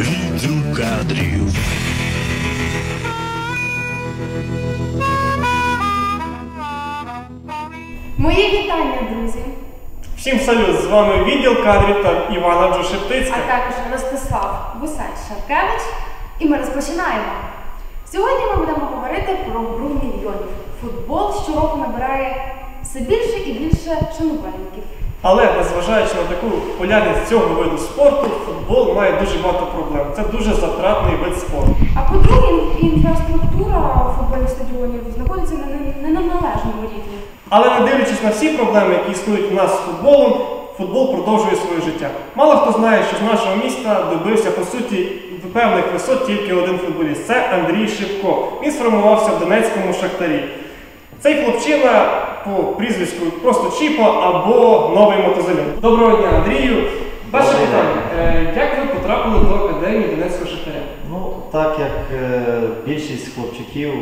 Відділ кадрів. Мої вітання, друзі, Всім салют! З вами відділ кадрів та Івана Джошептицька. а також Ростислав Гусач Шаркевич. І ми розпочинаємо. Сьогодні ми будемо говорити про гру мільйонів. Футбол щороку набирає все більше і більше шанувальників. Але незважаючи на таку популярність цього виду спорту, футбол має дуже багато проблем. Це дуже затратний вид спорту. А по-друге, інфраструктура футбольних стадіонів знаходиться на не- не належному рівні. Але не дивлячись на всі проблеми, які існують у нас з футболом, футбол продовжує своє життя. Мало хто знає, що з нашого міста добився по суті певних висот тільки один футболіст. Це Андрій Шипко. Він сформувався в Донецькому шахтарі. Цей хлопчина по прізвиську просто Чіпо або новий мотозалін. Доброго дня, Андрію. Перше питання. Е, Як ви потрапили до академії Донецького шахтаря? Ну, так як е, більшість хлопчиків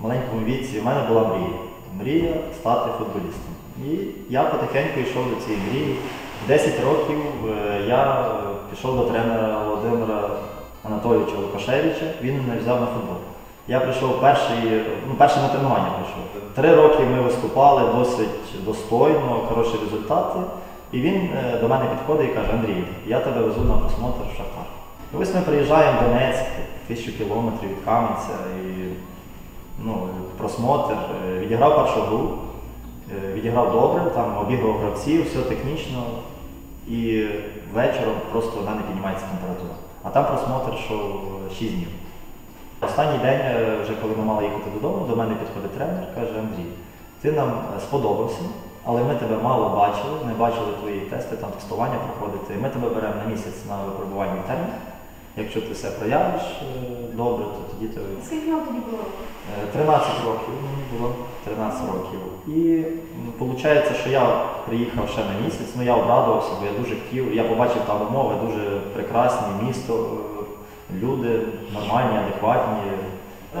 в маленькому віці, в мене була мрія. Мрія стати футболістом. І я потихеньку йшов до цієї мрії. В 10 років е, я пішов до тренера Володимира Анатолійовича Лукашевича, він мене взяв на футбол. Я прийшов перший, ну, перше на тренування прийшов. Три роки ми виступали досить достойно, хороші результати. І він е, до мене підходить і каже, Андрій, я тебе везу на просмотр в Шахтар. І ось ми приїжджаємо в Донецьк, тисячу кілометрів від Кам'янця, і ну, просмотр. Е, Відіграв першу гру, е, відіграв добре, там обіграв гравців, все технічно. І вечором просто в мене піднімається температура. А там просмотр йшов 6 днів. Останній день, е, вже коли ми мали їхати додому, до мене підходить тренер, каже Андрій, ти нам е, сподобався, але ми тебе мало бачили, не бачили твої тести, там тестування проходити. Ми тебе беремо на місяць на випробувальний термін. Якщо ти все проявиш е, добре, то тоді тебе Скільки вам тоді було? Е, 13 років мені було 13 років. І виходить, що я приїхав ще на місяць, ну я обрадувався, бо я дуже хотів. Я побачив там умови, дуже прекрасні, місто, люди нормальні, адекватні.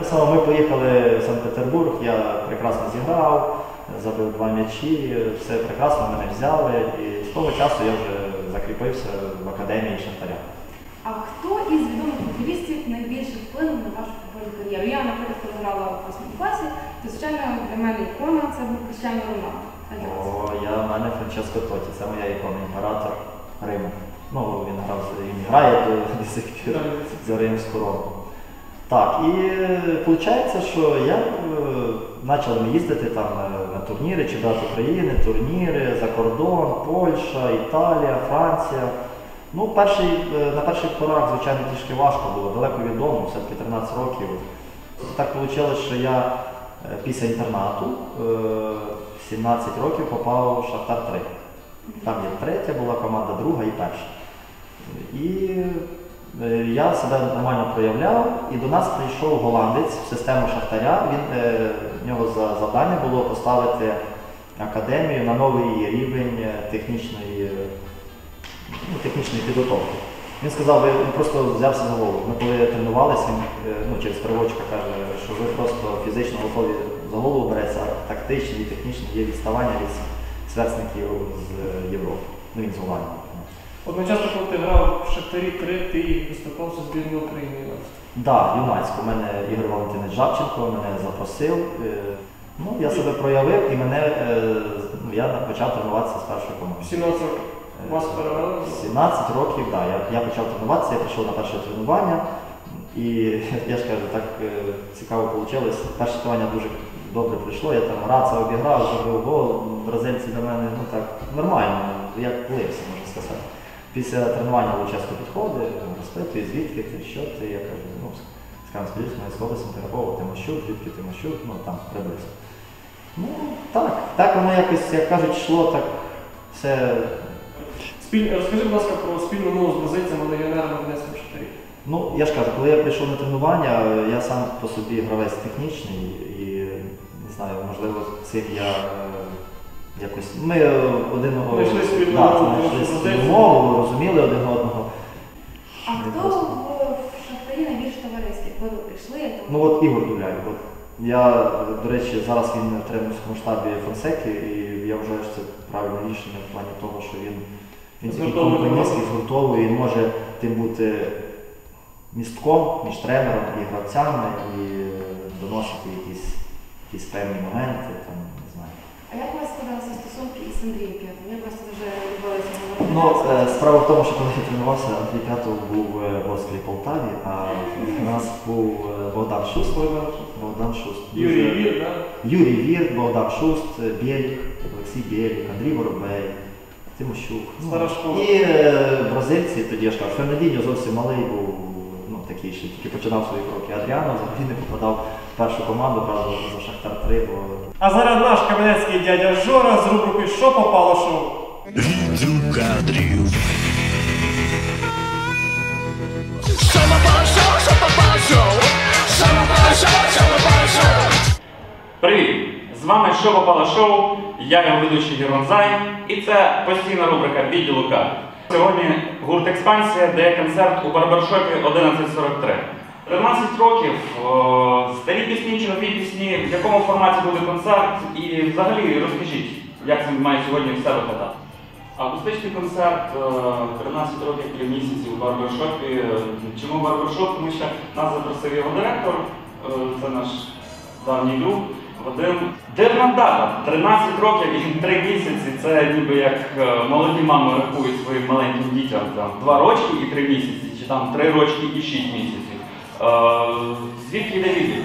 Само ми поїхали в Санкт-Петербург, я прекрасно зіграв, забив два м'ячі, все прекрасно мене взяли. І з того часу я вже закріпився в академії Шахтаря. А хто із відомих футболістів найбільше вплинув на вашу футбольну кар'єру? Я, наприклад, коли грала в 8 класі, то звичайно для мене ікона це був Кристиано Роналдо. О, я в мене Франческо Тоті, це моя ікона, імператор Риму. Ну, він грав, він грає до до сих пір за римську року. Так, і виходить, що я е, почав їздити там е, на турніри, чемпіонат України, турніри за кордон, Польща, Італія, Франція. Ну, перший, е, на перших порах, звичайно, трішки важко було, далеко від дому, все-таки 13 років. Так вийшло, що я е, після інтернату е, 17 років попав в Шахтар 3. Там є третя була команда, друга і перша. І е, я себе нормально проявляв, і до нас прийшов голландець в систему Шахтаря. Він, е, в нього за завдання було поставити академію на новий рівень е, технічної, ну, технічної підготовки. Він сказав, він просто взявся за голову. Ми коли тренувалися, він ну, через переводчика каже, що ви просто фізично готові за голову береться, а тактично і технічно є відставання від сверстників з Європи. Ну він з Голландії. Одночасно, коли ти грав в Шахтарі 3, ти і виступав за збірну України. Так, да, юнацько. У мене Ігор Валентинович Жабченко мене запросив. е, Ну, я себе проявив і мене е, ну, я почав тренуватися з першої команди. 17 років. Вас перевели? 17 років, так. Я, я почав тренуватися, я прийшов на перше тренування. І я ж кажу, так е, цікаво вийшло. Перше тренування дуже добре прийшло. Я там раца обіграв, забив гол. Бразильці до мене ну так нормально, як влився, можна сказати. Після тренування Луческо підходить, розпитує, звідки ти, що ти. Я кажу, ну, скажімо, з Колесом Терапова, Тимощук, звідки Тимощук, ну там приблизно. Ну так, так воно якось, як кажуть, йшло, так все Спіль... Розкажи, будь ласка, про спільну мову з бразильцями легіонерами в Донецькому Шахтарі. Ну, я ж кажу, коли я прийшов на тренування, я сам по собі гравець технічний і не знаю, можливо, цим я е, якось. Ми один одного Знайшли спільну да, мову, розуміли один одного. А хто в Шахтарі найбільш товариський? Коли ви прийшли, то Ну от Ігор Дуляй. От. Я, до речі, зараз він в тренерському штабі Фонсеки, і я вважаю, що це правильне рішення в плані того, що він, він такий компромісний, команду. він може тим бути містком між тренером і гравцями і е, доносити якісь, якісь певні моменти, там, не знаю. А як у вас складалися із Андрієм П'ятовим? Я просто дуже любилася. Ну, е, справа в тому, що коли я тренувався, Андрій П'ятов був е, в Ворсклі Полтаві, а у нас був е, Богдан Шуст, Богдан Шуст. Юрій Дуже- Вірт, так? Юрій Вірт, Богдан Шуст, Бєлік, Олексій Бєлік, Андрій Воробей, Тимощук. Ну, Стара школа. І е, бразильці, тоді я ж кажу, Фернандіньо зовсім малий був, ну такий ще тільки починав свої кроки. Адріано взагалі не попадав в першу команду, правда, за Шахтар 3, бо А зараз наш кам'янецький дядя Жора з рубрики Що попало шоу. Привіт! З вами Що попало шоу, я його ведучий Герман Зай, і це постійна рубрика відділу К. Сьогодні гурт Експансія дає концерт у барбершопі 1143. 13 років, старі пісні чи нові пісні, в якому форматі буде концерт, і взагалі розкажіть, як це має сьогодні все виглядати. Акустичний концерт е, 13 років 3 місяці у барбершопі. Е, Чому барбершоп? Тому що нас запросив його директор, е, це наш давній друг Вадим. Дивна дата. 13 років і 3 місяці. Це ніби як е, молоді мами рахують своїм маленьким дітям там 2 рочки і 3 місяці, чи там 3 рочки і 6 місяців. Е, Звідки йде відлік?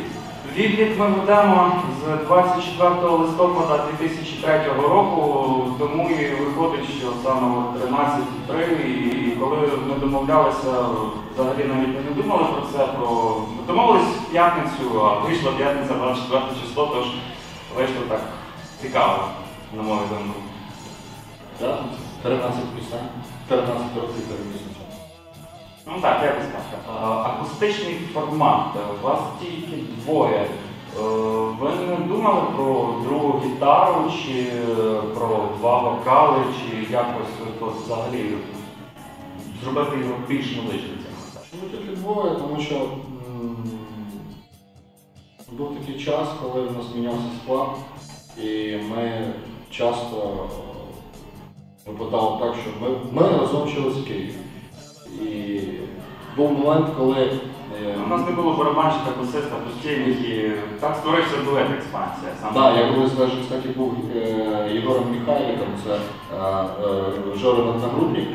Відлік ми ведемо з 24 листопада 2003 року, тому і виходить, що саме от 13.3, і коли ми домовлялися, взагалі навіть не думали про це, про домовились в п'ятницю, а вийшла п'ятниця 24 число, тож вийшло так цікаво, на мою думку. Так, 13 пісень, 13 років перемісяця. Ну так, якось так. Акустичний формат. Е, Вас тільки двоє. Е, Ви не думали про другу гітару, чи е, про два вокали, чи якось от, взагалі зробити його більш музичним цим? Чому тільки двоє? Тому що був такий час, коли в нас мінявся склад, і ми часто випадало так, що ми, ми разом вчилися в Києві. І був момент, коли е, У нас не було барабанщика, басиста, і так створився дует експансія. Саме. Да, я колись навіть, кстати, був е, Єгором Михайліком, це е, Жора Нагрудник.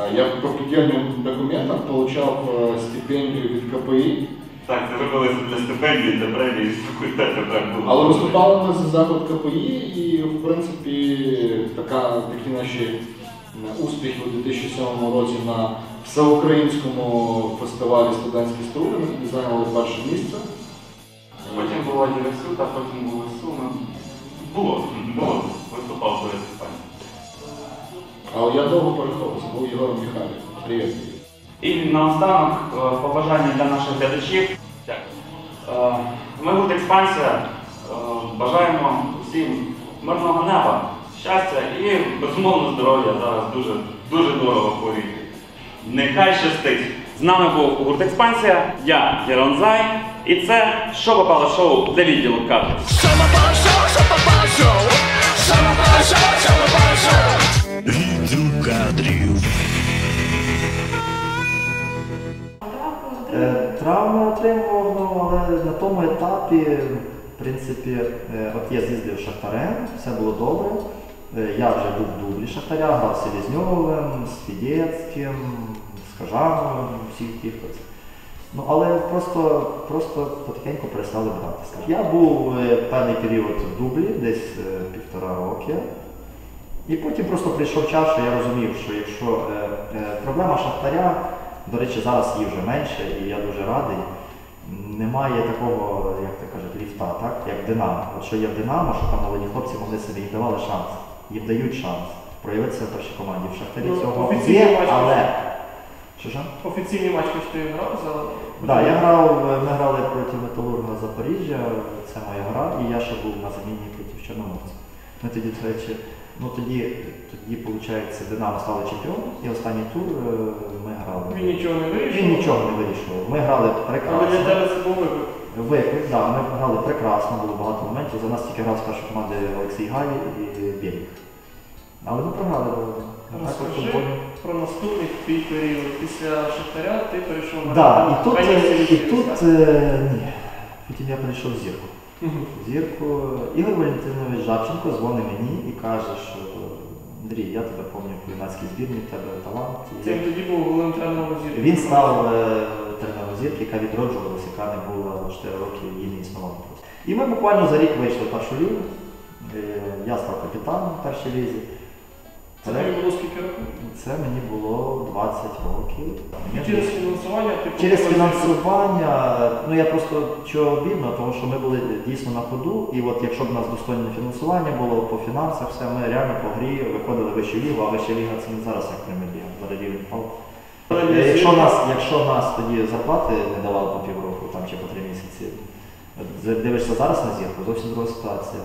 Е, Я по піддільним документам отримав стипендію від КПІ, Так, це робилося для стипендії, для премії з факультету так було. але виступали ми за заклад КПІ і, в принципі, така, такі наші успіхи у 2007 році на всеукраїнському фестивалі студентські струни, ми тоді зайняли перше місце. Потім була Єресу, а потім була Сума. Було, було, виступав дует експансія. Але я довго переховувався, був Єгором Михайліком. Привіт. І наостанок е, побажання для наших глядачів. Дякую. Е, Ми гурт експансія. е, Бажаємо всім мирного неба, щастя і безумовно здоров'я. Зараз дуже дуже дорого хворіти. Нехай щастить! З нами був гурт експансія, я Герон Зай, і це що попало шоу для відділу кадрів. Відділ кадрів. Травми отримував, але на тому етапі, в принципі, е, от я з'їздив Шахтарем, все було добре. Е, Я вже був в дублі Шахтаря, грав з Селізньовим, з Фідєцьким, з Кажановим, всіх тих. от. Ну, але просто, просто потихеньку перестали грати. Я був е, певний період в дублі, десь е, півтора роки. І потім просто прийшов час, що я розумів, що якщо е, е, проблема Шахтаря, до речі, зараз її вже менше, і я дуже радий. Немає такого, як то кажуть, ліфта, так? як Динамо. От що є в Динамо, що там молоді хлопці могли собі їм давали шанс. Їм дають шанс проявитися в першій команді. В Шахтарі Ну, цього є, але. Що ж? Офіційний матч хоч ти грав за. Да, я грав, ми грали проти Металурга Запоріжжя, це моя гра, і я ще був на заміні проти Чорноморця. Ми тоді, до речі, ну тоді, тоді, виходить, Динамо стало чемпіоном, і останній тур е, ми грали. Він нічого не вирішив. Він нічого не вирішував. Ми грали Але для тебе це був виклик. Виклик, да, ми грали прекрасно, було багато моментів. За нас тільки грав з першої команди Олексій Гай і Бєлік. Але ми програли Розкажи про наступний твій період. Після Шахтаря ти перейшов на Да, і тут, е, і тут е, ні. Потім я прийшов в зірку. Зірку Ігор Валентинович Жабченко дзвонить мені і каже, що Андрій, я тебе пам'ятаю по юнацькій збірні, в тебе талант. Це тоді був головним тренером зірки. Він став е, тренером зірки, яка не була 4 роки її не існувала просто. І ми буквально за рік вийшли в першу лігу. Я став капітаном в першій лізі. Це тобі було скільки років? Це мені було 20 років. І через фінансування ти Через фінансування, ну я просто чого обідно, тому що ми були дійсно на ходу, і от якщо б у нас достойне фінансування було по фінансах, все, ми реально по грі виходили вищу лігу, а вища ліга це не зараз як прем'єр-ліга, зараз рівень. Е, Якщо нас, якщо нас тоді зарплати не давали по півроку там, чи по три дивишся зараз на зірку, зовсім друга ситуація.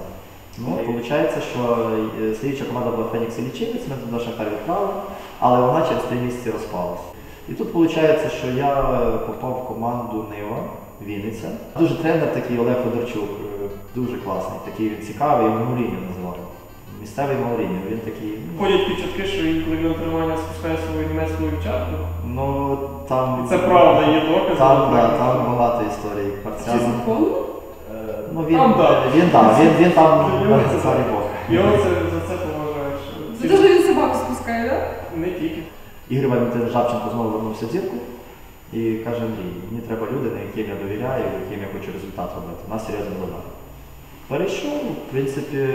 Ну, виходить, що е, слідча команда була Фенікс і Лічівець, ми туди Шахтар відправили, але вона через три місяці розпалася. І тут виходить, що я е, попав в команду Нива, Вінниця. Дуже тренер такий Олег Федорчук, е, дуже класний, такий він цікавий, його Мауріньо називали. Місцевий Мауріньо, він такий. ну, Ходять підчутки, що він, коли він на тренування спускає свою німецьку дівчатку. Ну, там. І це правда, є докази. Там, да, наприклад. там багато історій. Чи законно? Ну, він, Там, да. він, да, він, він там, царі Бог. Його це, за це поважаєш. Це дуже він собаку спускає, так? Не тільки. Ігор Валентин Жабченко знову вернувся в зірку і каже, Андрій, мені треба люди, на яким я довіряю, яким я хочу результат робити. У нас серйозний додар. Перейшов, в принципі,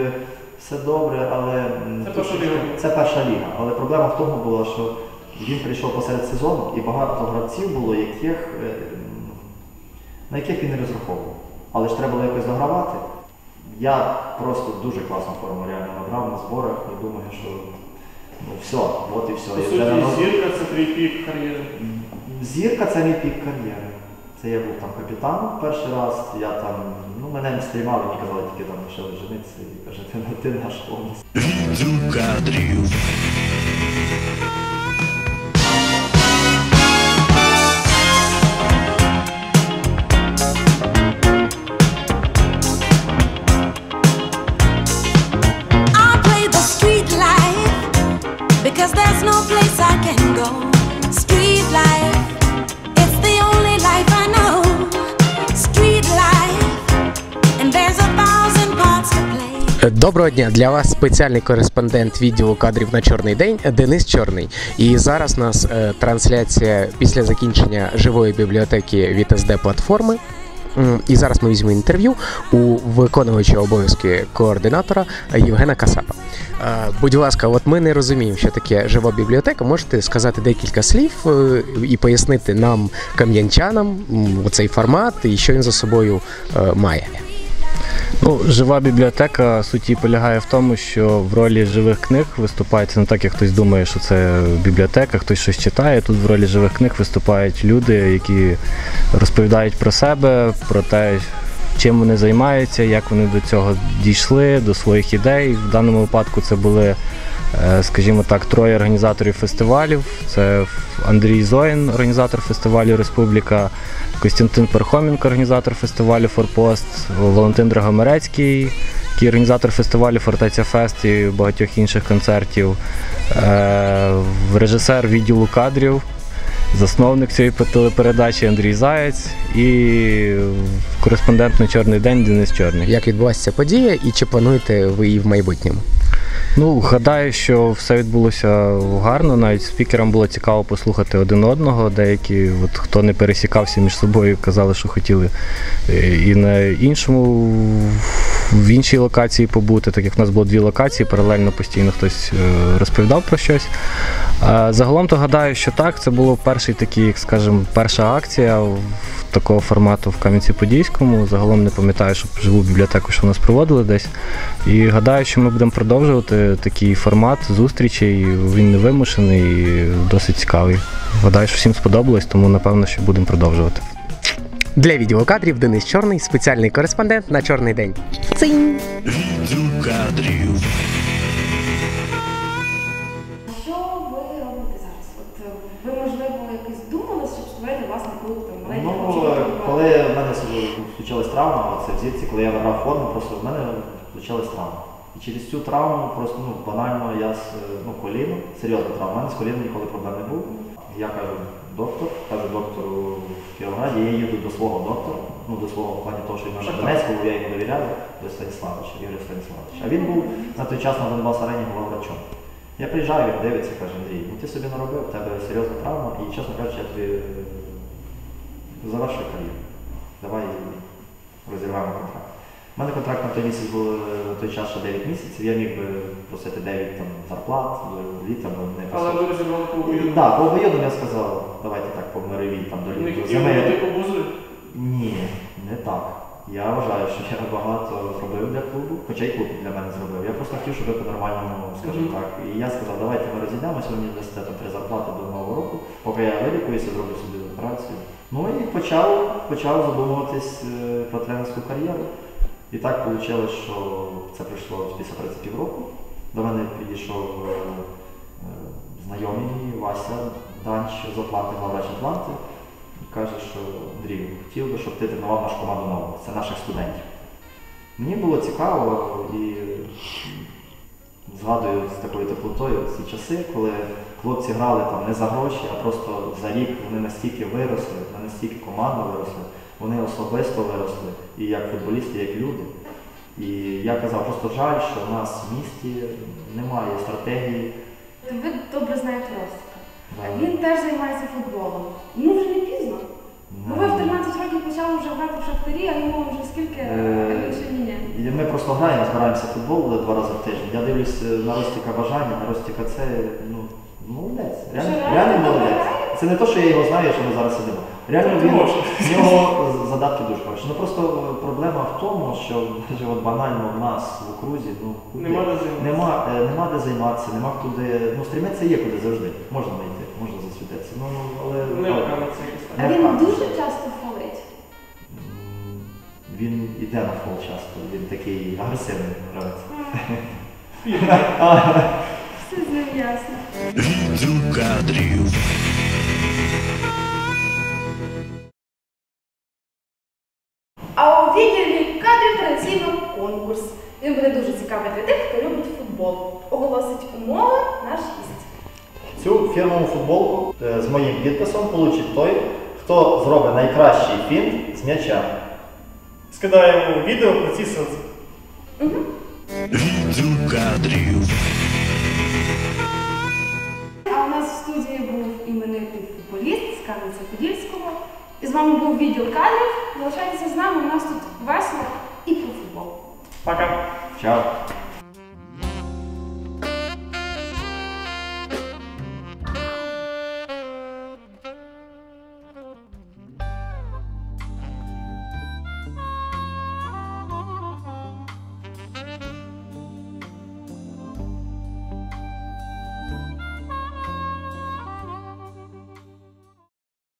все добре, але м, Це перша ліга. Це перша ліга. Але проблема в тому була, що він прийшов посеред сезону і багато гравців було, яких, е, м, на яких він не розраховував. Але ж треба було якось догравати. Я просто дуже класну форму реально набрав на зборах і думаю, що ну все, от і все. По суті, на- зірка це твій пік кар'єри. Зірка це мій пік кар'єри. Це я був там капітаном перший раз, я там, ну мене не стрімали, мені казали тільки там лише жениться і каже, ти, ти наш повністю. Доброго дня для вас спеціальний кореспондент відділу кадрів на чорний день Денис Чорний. І зараз у нас е, трансляція після закінчення живої бібліотеки від СД платформи. І зараз ми візьмемо інтерв'ю у виконувача обов'язки координатора Євгена Касапа. Е, Будь ласка, от ми не розуміємо, що таке жива бібліотека. Можете сказати декілька слів е, і пояснити нам, кам'янчанам, м, оцей формат і що він за собою має. Ну, жива бібліотека суті полягає в тому, що в ролі живих книг виступається не так, як хтось думає, що це бібліотека, хтось щось читає. Тут в ролі живих книг виступають люди, які розповідають про себе, про те, чим вони займаються, як вони до цього дійшли, до своїх ідей. В даному випадку це були, скажімо так, троє організаторів фестивалів. Це Андрій Зоїн, організатор фестивалю Республіка. Костянтин Пархоменко, організатор фестивалю Форпост, Валентин Драгомерецький, який організатор фестивалю Фортеця Фест і багатьох інших концертів, е, режисер відділу кадрів, засновник цієї телепередачі Андрій Заєць і кореспондент на Чорний день Денис Чорний. Як відбулася ця подія і чи плануєте ви її в майбутньому? Ну, гадаю, що все відбулося гарно. Навіть спікерам було цікаво послухати один одного. Деякі, от, хто не пересікався між собою, казали, що хотіли е, і на іншому, в іншій локації побути, так як в нас було дві локації, паралельно постійно хтось е, розповідав про щось. Загалом то гадаю, що так, це було перший такий, як скажімо, перша акція такого формату в Кам'янці-Подільському. Загалом не пам'ятаю, щоб живу бібліотеку, що в нас проводили десь. І гадаю, що ми будемо продовжувати такий формат зустрічей. Він не вимушений і досить цікавий. Гадаю, що всім сподобалось, тому напевно, що будемо продовжувати. Для відеокадрів Денис Чорний, спеціальний кореспондент на Чорний день. Цинь! Відеокадрів. Травма, це в зірці, коли я набрав форму, просто в мене случилась травма. І через цю травму просто ну, банально я з е, ну, коліно, серйозна травма, у мене з коліном ніколи проблем не було. Я кажу, доктор, кажу доктору в Кіровограді, я їду до свого доктора, ну до свого в плані того, що він на Донецькому, я йому довіряю, до Станіславовича, Юрія Станіславовича. А він був на той час на Донбас арені була врачом. Я приїжджаю, він дивиться, каже, Андрій, ну ти собі наробив, в тебе серйозна травма, і чесно кажучи, я тобі е, завершую кар'єру. Давай розірваємо контракт. У мене контракт на той місяць був на той час ще 9 місяців, я міг би просити 9 там, зарплат, літа, бо не Але ви розірвали по обоюдно. Так, по обоюдному я сказав, давайте так по мировій там до літа. до хотіли зими. Ні, не так. Я вважаю, що я багато зробив для клубу, хоча й клуб для мене зробив. Я просто хотів, щоб ви по-нормальному, скажімо так. І я сказав, давайте ми розійдемося, мені дасте там три зарплати до нового року, поки я вилікуюся, зроблю собі операцію. Ну і почав, почав задумуватись е, про тренерську кар'єру. І так вийшло, що це прийшло після 30 року. До мене підійшов е, е, знайомий Вася Данч з Атланти, главач Атланти. І каже, що Андрій, хотів би, щоб ти тренував нашу команду нову. Це наших студентів. Мені було цікаво і згадую з такою теплотою ці часи, коли хлопці грали там не за гроші, а просто за рік вони настільки виросли, вони настільки команда виросла, вони особисто виросли, і як футболісти, і як люди. І я казав, просто жаль, що в нас в місті немає стратегії. Ви добре знаєте Ростика. Да. Він теж займається футболом. Йому вже не пізно. Бо ви в 13 років почали вже грати в шахтарі, а йому вже скільки Е, а він ще ні. І Ми просто граємо, збираємося в футбол два рази в тиждень. Я дивлюсь е, на Ростіка бажання, на Ростіка це ну, молодець. Реально, реально молодець. Це не те, що я його знаю, що ми зараз сидимо. Реально він, в нього задатки дуже хороші. Ну просто е, проблема в тому, що от банально в нас в окрузі, ну? Нема де займатися. Нема, е, нема де займатися, нема куди. Ну, стрімитися є куди завжди. Можна знайти, можна засвітитися. Ну, але, Не але- окремо це якось А так. не він дуже часто Він іде на фол часто, він такий агресивний гравець. Все з ним ясно. Кадрів. А у відділі кадрів традиційно конкурс. Він буде дуже цікавий для тих, хто любить футбол. Оголосить умови наш гість. Цю фірмову футболку е, з моїм підписом получить той, хто зробить найкращий фінт з м'яча. Скидаємо відео про ці сенси. Відділ кадрів. А у нас в студії був іменитий футболіст з Кам'янця-Подільського. І з вами був відділ кадрів. Залишайтеся з нами, у нас тут весело і про футбол. Пока. Чао.